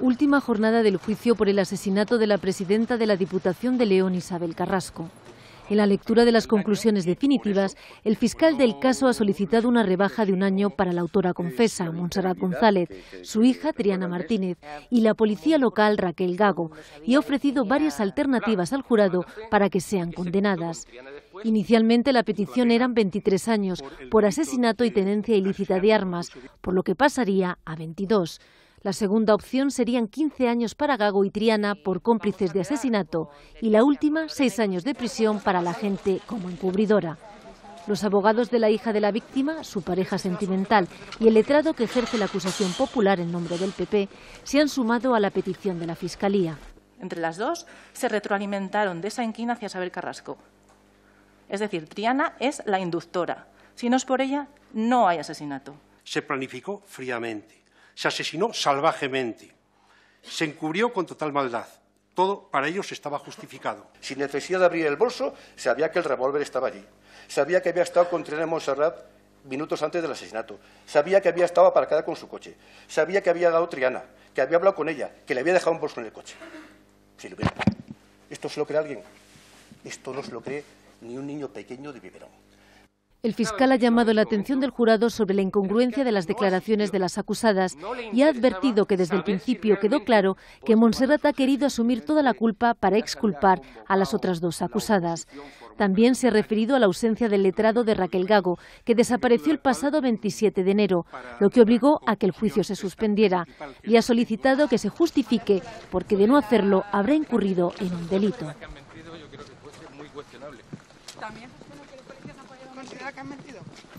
Última jornada del juicio por el asesinato de la presidenta de la Diputación de León, Isabel Carrasco. En la lectura de las conclusiones definitivas, el fiscal del caso ha solicitado una rebaja de un año para la autora confesa, Montserrat González, su hija, Triana Martínez, y la policía local, Raquel Gago, y ha ofrecido varias alternativas al jurado para que sean condenadas. Inicialmente la petición eran 23 años por asesinato y tenencia ilícita de armas, por lo que pasaría a 22. La segunda opción serían 15 años para Gago y Triana por cómplices de asesinato y la última, seis años de prisión para la gente como encubridora. Los abogados de la hija de la víctima, su pareja sentimental y el letrado que ejerce la acusación popular en nombre del PP se han sumado a la petición de la Fiscalía. Entre las dos se retroalimentaron de esa inquina hacia Saber Carrasco. Es decir, Triana es la inductora. Si no es por ella, no hay asesinato. Se planificó fríamente se asesinó salvajemente, se encubrió con total maldad. Todo para ellos estaba justificado. Sin necesidad de abrir el bolso, sabía que el revólver estaba allí. Sabía que había estado con Triana Montserrat minutos antes del asesinato. Sabía que había estado aparcada con su coche. Sabía que había dado Triana, que había hablado con ella, que le había dejado un bolso en el coche. Si lo ¿Esto se lo cree alguien? Esto no se lo cree ni un niño pequeño de biberón. El fiscal ha llamado la atención del jurado sobre la incongruencia de las declaraciones de las acusadas y ha advertido que desde el principio quedó claro que Montserrat ha querido asumir toda la culpa para exculpar a las otras dos acusadas. También se ha referido a la ausencia del letrado de Raquel Gago, que desapareció el pasado 27 de enero, lo que obligó a que el juicio se suspendiera, y ha solicitado que se justifique porque de no hacerlo habrá incurrido en un delito. También ¿Considera que han mentido?